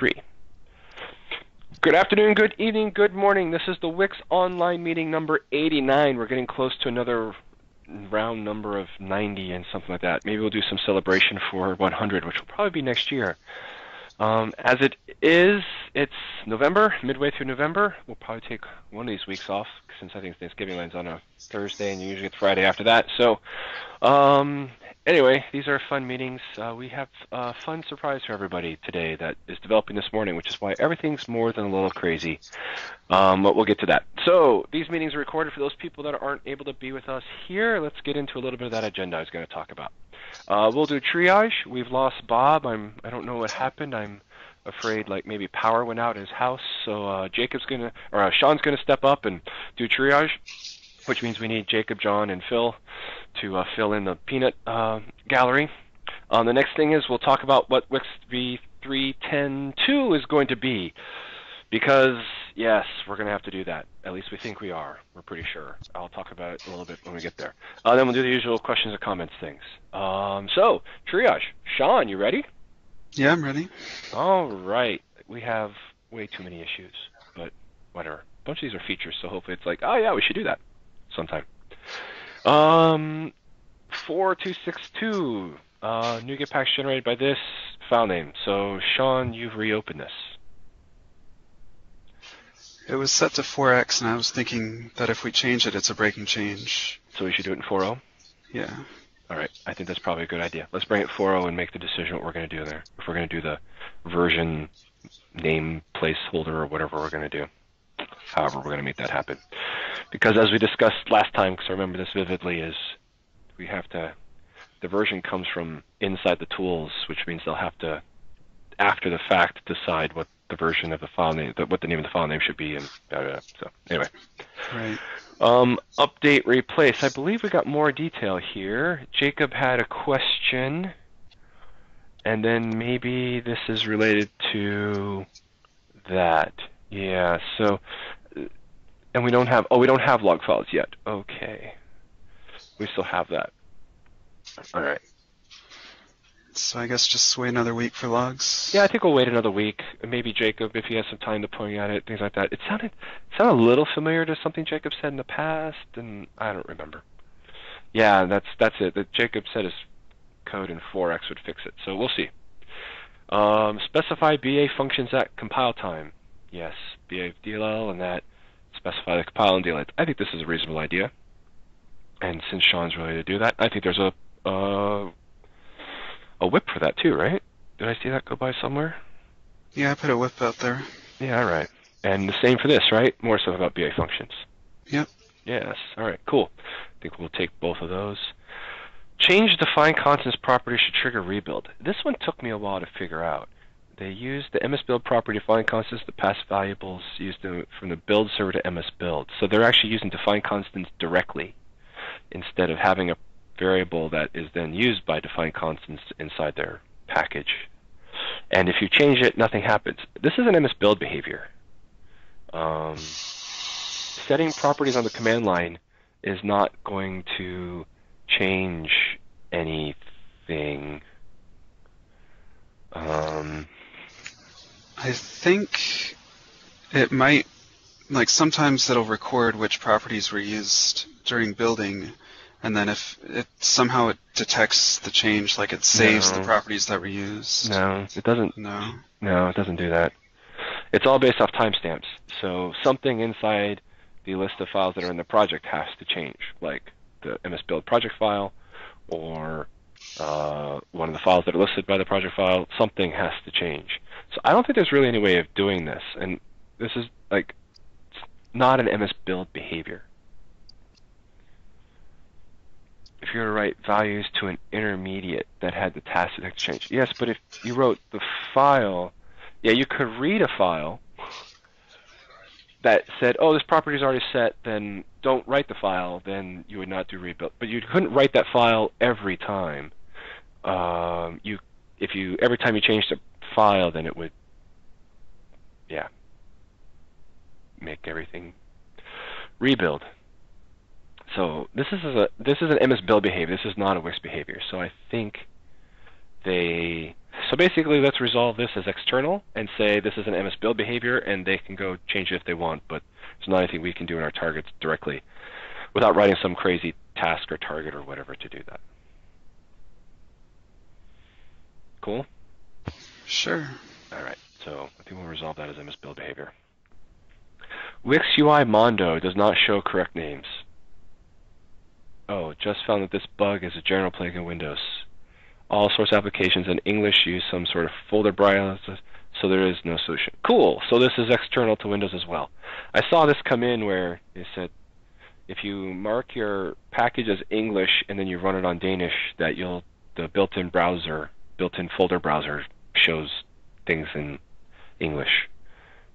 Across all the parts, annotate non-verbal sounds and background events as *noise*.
three. Good afternoon, good evening, good morning. This is the Wix online meeting number 89. We're getting close to another round number of 90 and something like that. Maybe we'll do some celebration for 100, which will probably be next year. Um, as it is, it's November, midway through November. We'll probably take one of these weeks off since I think Thanksgiving lands on a Thursday and you usually get Friday after that. So, um, anyway, these are fun meetings. Uh, we have a fun surprise for everybody today that is developing this morning, which is why everything's more than a little crazy. Um, but we'll get to that. So, these meetings are recorded for those people that aren't able to be with us here. Let's get into a little bit of that agenda I was going to talk about. Uh, we'll do triage. We've lost Bob. I'm. I don't know what happened. I'm afraid like maybe power went out in his house. So uh, Jacob's gonna or uh, Sean's gonna step up and do triage, which means we need Jacob, John, and Phil to uh, fill in the peanut uh, gallery. Um, the next thing is we'll talk about what Wix v3.10.2 is going to be. Because, yes, we're going to have to do that. At least we think we are. We're pretty sure. I'll talk about it a little bit when we get there. Uh, then we'll do the usual questions and comments things. Um, so, triage. Sean, you ready? Yeah, I'm ready. All right. We have way too many issues, but whatever. A bunch of these are features, so hopefully it's like, oh yeah, we should do that sometime. Um, 4262. Uh, NuGet packs generated by this file name. So, Sean, you've reopened this. It was set to 4x, and I was thinking that if we change it, it's a breaking change. So we should do it in 4.0? Yeah. All right. I think that's probably a good idea. Let's bring it 4.0 and make the decision what we're going to do there. If we're going to do the version name placeholder or whatever we're going to do. However, we're going to make that happen. Because as we discussed last time, because I remember this vividly, is we have to, the version comes from inside the tools, which means they'll have to, after the fact, decide what the version of the file name, what the name of the file name should be, and blah, blah, blah. so anyway. Right. Um, update, replace. I believe we got more detail here. Jacob had a question, and then maybe this is related to that. Yeah. So, and we don't have. Oh, we don't have log files yet. Okay. We still have that. All right. So I guess just wait another week for logs. Yeah, I think we'll wait another week. Maybe Jacob, if he has some time to point at it, things like that. It sounded it sounded a little familiar to something Jacob said in the past, and I don't remember. Yeah, that's that's it. That Jacob said his code in 4x would fix it. So we'll see. Um, specify BA functions at compile time. Yes, BA DLL and that. Specify the compile and delete. I think this is a reasonable idea. And since Sean's ready to do that, I think there's a uh, a WIP for that too, right? Did I see that go by somewhere? Yeah, I put a WIP out there. Yeah, all right. And the same for this, right? More stuff about BA functions. Yep. Yes. All right. Cool. I think we'll take both of those. Change define constants property should trigger rebuild. This one took me a while to figure out. They use the MS build property define constants to pass variables used from the build server to MS build. So they're actually using define constants directly instead of having a variable that is then used by define constants inside their package. And if you change it, nothing happens. This is an MS build behavior. Um, setting properties on the command line is not going to change anything. Um, I think it might, like sometimes it'll record which properties were used during building, and then if it somehow it detects the change, like it saves No. the properties that were used. no, it doesn't. No. No, it doesn't do that. It's all based off timestamps. So something inside the list of files that are in the project has to change, like the MS Build project file or uh, one of the files that are listed by the project file. Something has to change. So I don't think there's really any way of doing this, and this is like not an MS Build behavior. If you were to write values to an intermediate that had the tacit exchange, yes, but if you wrote the file yeah, you could read a file that said, "Oh, this property is already set," then don't write the file. Then you would not do rebuild. But you couldn't write that file every time. Um, you, if you every time you changed the file, then it would, yeah, make everything rebuild. So this is a this is an MS build behavior. This is not a Wix behavior. So I think they So basically, let's resolve this as external and say this is an MS build behavior, and they can go change it if they want, but it's not anything we can do in our targets directly without writing some crazy task or target or whatever to do that. Cool? Sure. All right, so I think we'll resolve that as a MS build behavior. Wix UI Mondo does not show correct names. Oh, just found that this bug is a general plague in Windows. All source applications in English use some sort of folder browser, so there is no solution. Cool. So this is external to Windows as well. I saw this come in where it said if you mark your package as English and then you run it on Danish, that you'll the built-in browser, built-in folder browser shows things in English.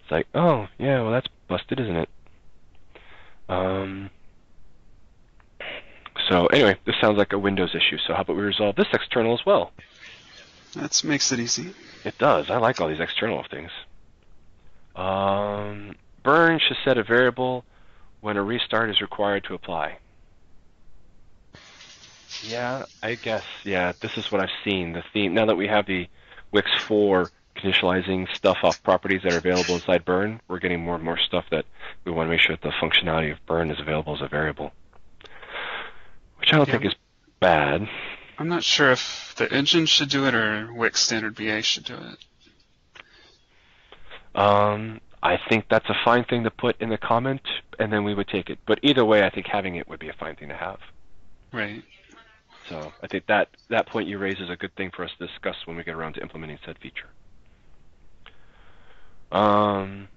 It's like, oh yeah, well that's busted, isn't it? Um, so anyway, this sounds like a Windows issue. So how about we resolve this external as well? That makes it easy. It does. I like all these external things. Um, burn should set a variable when a restart is required to apply. Yeah, I guess. Yeah, this is what I've seen. The theme now that we have the Wix 4 conditionalizing stuff off properties that are available inside burn, we're getting more and more stuff that we want to make sure that the functionality of burn is available as a variable which I don't Yeah. think is bad. I'm not sure if the engine should do it or Wix standard BA should do it. Um, I think that's a fine thing to put in the comment, and then we would take it. But either way, I think having it would be a fine thing to have. Right. So I think that that point you raise is a good thing for us to discuss when we get around to implementing said feature. Um,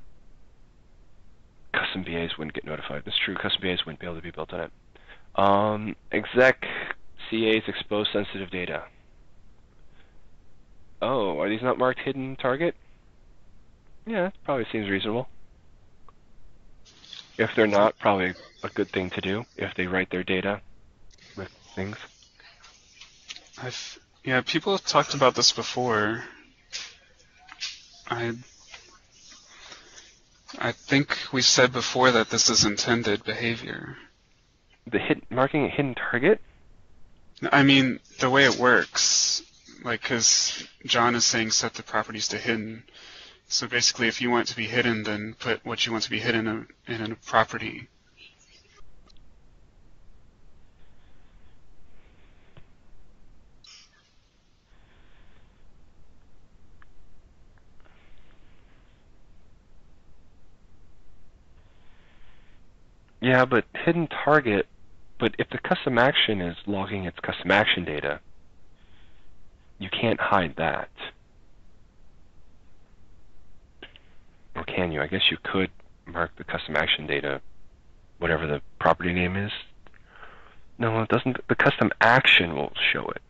custom BAs wouldn't get notified. That's true. Custom BAs wouldn't be able to be built on it. Um, exec CAs expose sensitive data. Oh, are these not marked hidden target? Yeah, probably seems reasonable. If they're not, probably a good thing to do if they write their data with things. I've yeah, people have talked about this before. I I think we said before that this is intended behavior. The hit marking a hidden target? I mean, the way it works, like, because John is saying set the properties to hidden. So basically, if you want it to be hidden, then put what you want to be hidden in a, in a property. Yeah, but hidden target. But if the custom action is logging its custom action data, you can't hide that. Or can you? I guess you could mark the custom action data, whatever the property name is. No, it doesn't. The custom action will show it.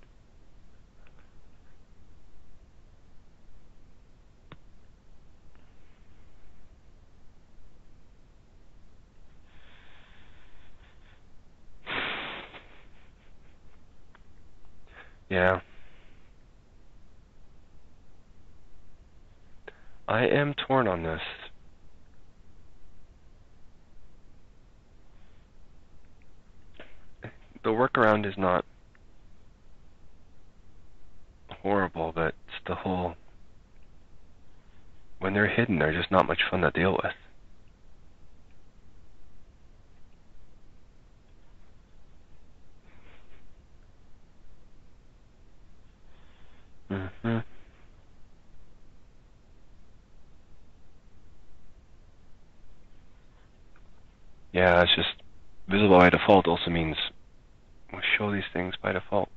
Yeah. I am torn on this. The workaround is not horrible, but it's the whole. When they're hidden, they're just not much fun to deal with. hmm Yeah, it's just visible by default also means we'll show these things by default.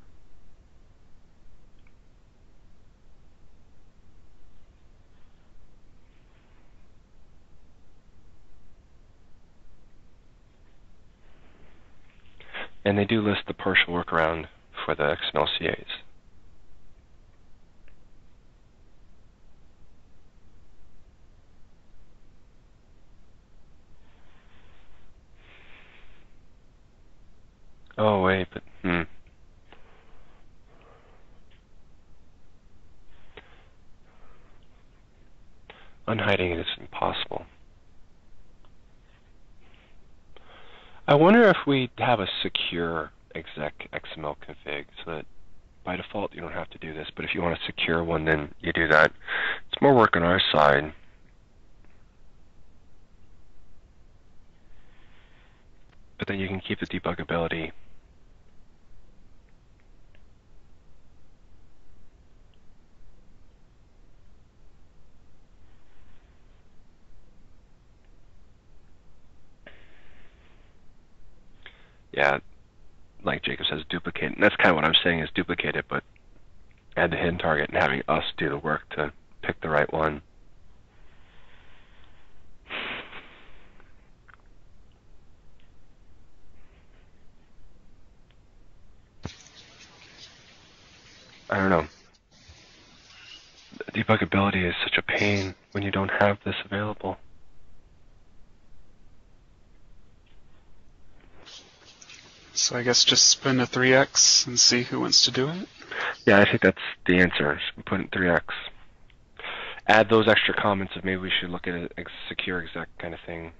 And they do list the partial workaround for the XML CAs. Oh wait, but hmm. Unhiding it is impossible. I wonder if we have a secure exec XML config so that by default you don't have to do this, but if you want to secure one, then you do that. It's more work on our side. But then you can keep the debuggability. Yeah, like Jacob says, duplicate. And that's kind of what I'm saying is duplicate it, but add the hidden target and having us do the work to pick the right one. I don't know. Debuggability is such a pain when you don't have this available. So I guess just spin a 3x and see who wants to do it? Yeah, I think that's the answer. Put in 3x. Add those extra comments of maybe we should look at a secure exec kind of thing.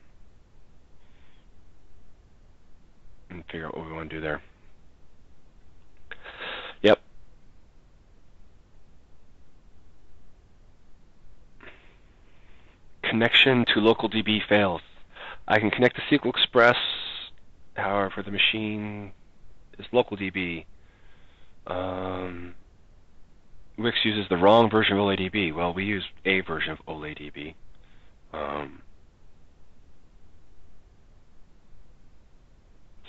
And figure out what we want to do there. Yep. Connection to local DB fails. I can connect to SQL Express However, the machine is local DB. Um, Wix uses the wrong version of OLEDB. Well, we use a version of OLEDB. Um,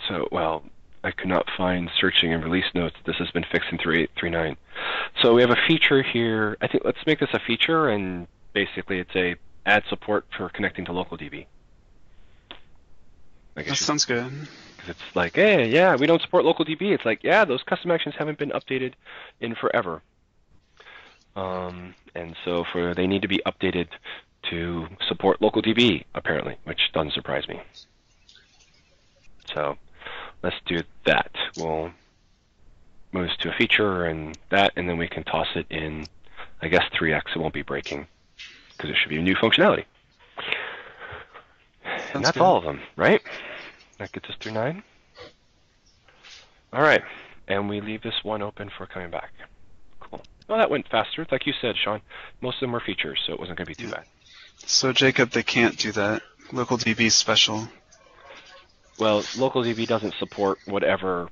so, well, I could not find searching and release notes. This has been fixed in 3839. So we have a feature here. I think let's make this a feature, and basically it's a add support for connecting to local DB. that sounds good. Because it's like, hey, yeah, we don't support local DB. It's like, yeah, those custom actions haven't been updated in forever. Um, and so for they need to be updated to support local DB apparently, which doesn't surprise me. So let's do that. We'll move to a feature and that, and then we can toss it in, I guess 3x. It won't be breaking because it should be a new functionality. Sounds and that's good. all of them, right? That gets us through nine. All right, and we leave this one open for coming back. Cool. Well, that went faster. Like you said, Sean, most of them were features, so it wasn't going to be too Yeah. bad. So Jacob, they can't do that. Local DB is special. Well, LocalDB doesn't support whatever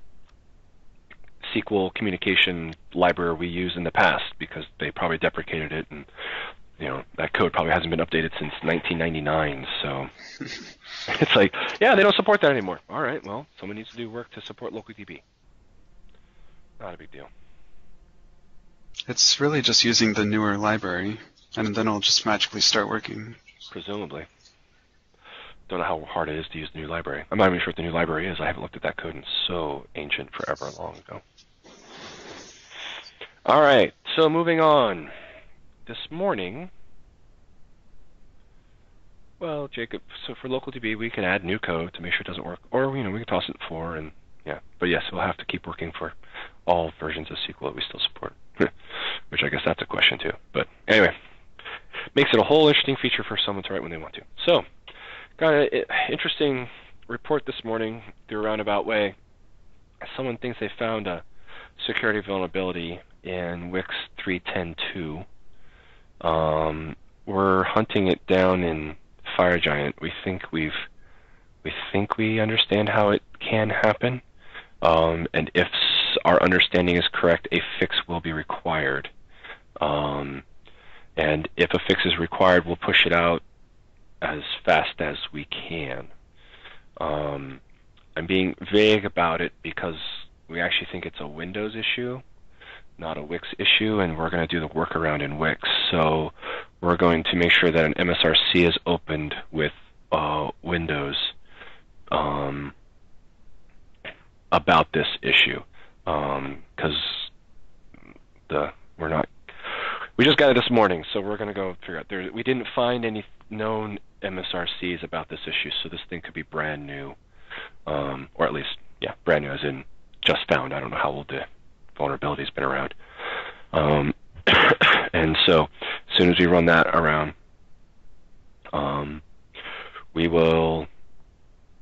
SQL communication library we used in the past because they probably deprecated it, and you know that code probably hasn't been updated since 1999. So *laughs* it's like, yeah, they don't support that anymore. All right, well, someone needs to do work to support LocalDB. Not a big deal. It's really just using the newer library, and then it'll just magically start working. Presumably. Don't know how hard it is to use the new library. I'm not even sure what the new library is. I haven't looked at that code in so ancient, forever long ago. All right, so moving on. This morning, well, Jacob, so for LocalDB, we can add new code to make sure it doesn't work, or you know, we can toss it in for and yeah. But yes, we'll have to keep working for all versions of SQL that we still support, *laughs* which I guess that's a question too. But anyway, makes it a whole interesting feature for someone to write when they want to. So, got an interesting report this morning through a roundabout way. Someone thinks they found a security vulnerability in Wix 3.10.2. Um, we're hunting it down in FireGiant. We think we've we think we understand how it can happen, um, and if our understanding is correct, a fix will be required. Um, and if a fix is required, we'll push it out as fast as we can. Um, I'm being vague about it because we actually think it's a Windows issue, not a Wix issue, and we're going to do the workaround in Wix. So we're going to make sure that an MSRC is opened with uh, Windows um, about this issue because the we're not we just got it this morning, so we're going to go figure out. There, we didn't find any known MSRCs about this issue, so this thing could be brand new, um, or at least, yeah, brand new as in just found. I don't know how old the vulnerability's been around. Um, *coughs* and so, as soon as we run that around, um, we will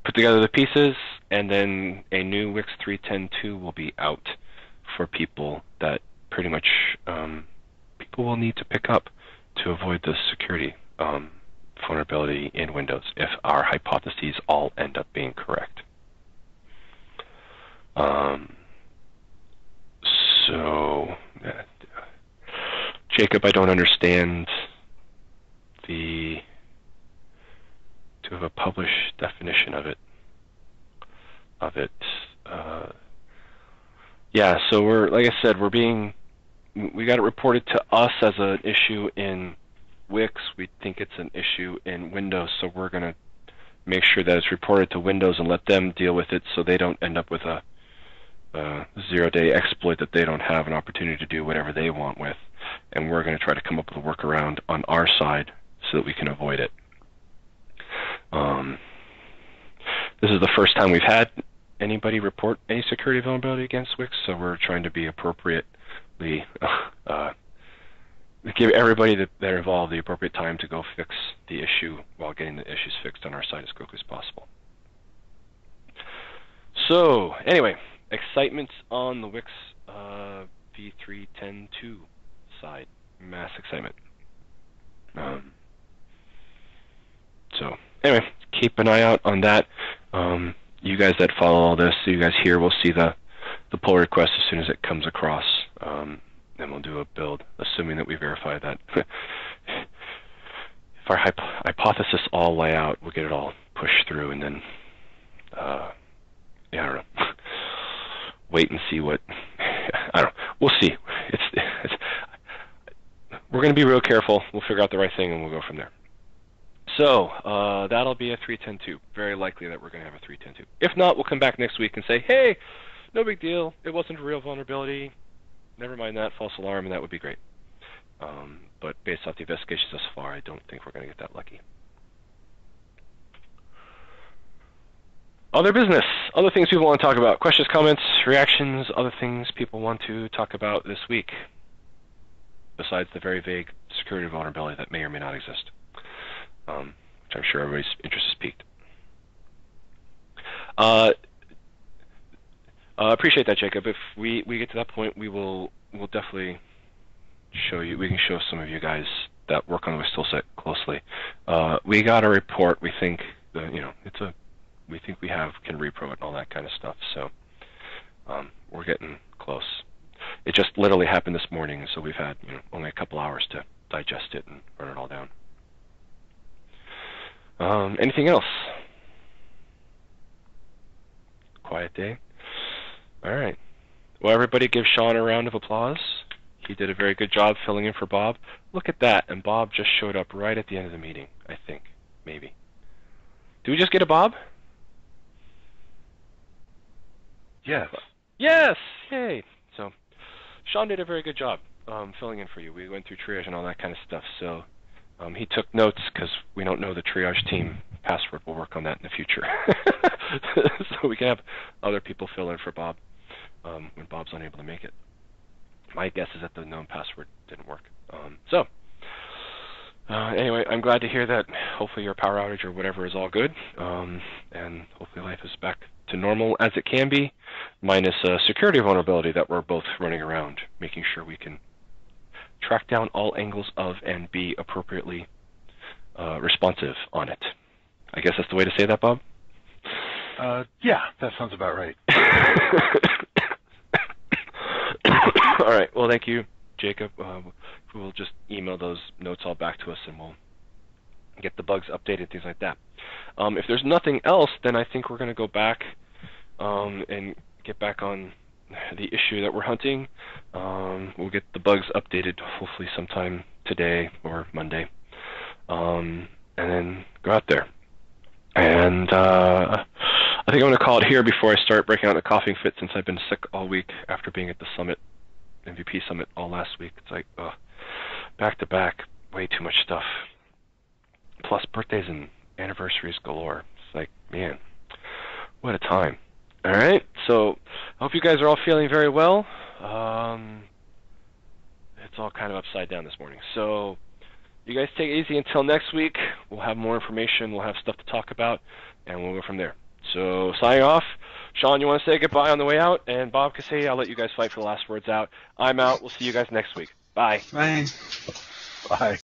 put together the pieces, and then a new Wix 3.10.2 will be out for people that pretty much um, people will need to pick up to avoid the security um, vulnerability in Windows if our hypotheses all end up being correct. Um, so, uh, Jacob, I don't understand the to have a published definition of it. Of it. Uh, yeah, so we're like I said, we're being we got it reported to us as an issue in Wix. We think it's an issue in Windows, so we're going to make sure that it's reported to Windows and let them deal with it, so they don't end up with a, a zero-day exploit that they don't have an opportunity to do whatever they want with. And we're going to try to come up with a workaround on our side so that we can avoid it. Um, this is the first time we've had anybody report any security vulnerability against Wix, so we're trying to be appropriately *laughs* uh, give everybody that, that involved the appropriate time to go fix the issue while getting the issues fixed on our side as quickly as possible. So anyway, excitement on the Wix uh, v3.10.2 side, mass excitement. Um, so anyway, keep an eye out on that. Um, you guys that follow all this, you guys here will see the the pull request as soon as it comes across. Um, then we'll do a build, assuming that we verify that. *laughs* if our hyp- hypothesis all lay out, we'll get it all pushed through, and then, uh, yeah, I don't know. *laughs* Wait and see what. *laughs* I don't. We'll see. It's, it's we're going to be real careful. We'll figure out the right thing, and we'll go from there. So uh, that'll be a 310.2. Very likely that we're going to have a 310.2. If not, we'll come back next week and say, hey, no big deal. It wasn't a real vulnerability. Never mind that false alarm, and that would be great. Um, but based off the investigations thus far, I don't think we're going to get that lucky. Other business, other things people want to talk about, questions, comments, reactions, other things people want to talk about this week, besides the very vague security vulnerability that may or may not exist um, which I'm sure everybody's interest is piqued. Uh, uh, appreciate that, Jacob. If we, we get to that point, we will we'll definitely show you. We can show some of you guys that work on the toolset closely. Uh, we got a report. We think that, you know it's a we think we have can repro it and all that kind of stuff. So um, we're getting close. It just literally happened this morning, so we've had you know only a couple hours to digest it and burn it all down. Um, anything else? Quiet day. All right. Well, everybody give Sean a round of applause. He did a very good job filling in for Bob. Look at that, and Bob just showed up right at the end of the meeting, I think. Maybe. Did we just get a Bob? Yes. Yes! Yay! So, Sean did a very good job um, filling in for you. We went through triage and all that kind of stuff, so um, he took notes because we don't know the triage team password. We'll work on that in the future, *laughs* so we can have other people fill in for Bob um, when Bob's unable to make it. My guess is that the known password didn't work. Um, so uh, anyway, I'm glad to hear that. Hopefully your power outage or whatever is all good, um, and hopefully life is back to normal as it can be, minus a security vulnerability that we're both running around, making sure we can track down all angles of and be appropriately uh, responsive on it. I guess that's the way to say that, Bob? Uh, yeah, that sounds about right. *laughs* all right. Well, thank you, Jacob. Uh, we'll just email those notes all back to us, and we'll get the bugs updated, things like that. Um, if there's nothing else, then I think we're going to go back um, and get back on the issue that we're hunting. Um, we'll get the bugs updated hopefully sometime today or Monday, um, and then go out there. And uh, I think I'm going to call it here before I start breaking out a coughing fit since I've been sick all week after being at the summit, MVP summit all last week. It's like uh, back to back, way too much stuff. Plus birthdays and anniversaries galore. It's like, man, what a time. All right, so I hope you guys are all feeling very well. Um, it's all kind of upside down this morning. So you guys take it easy until next week. We'll have more information. We'll have stuff to talk about, and we'll go from there. So signing off, Sean, you want to say goodbye on the way out? And Bob Cassady, I'll let you guys fight for the last words out. I'm out. We'll see you guys next week. Bye. Bye. Bye.